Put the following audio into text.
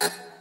you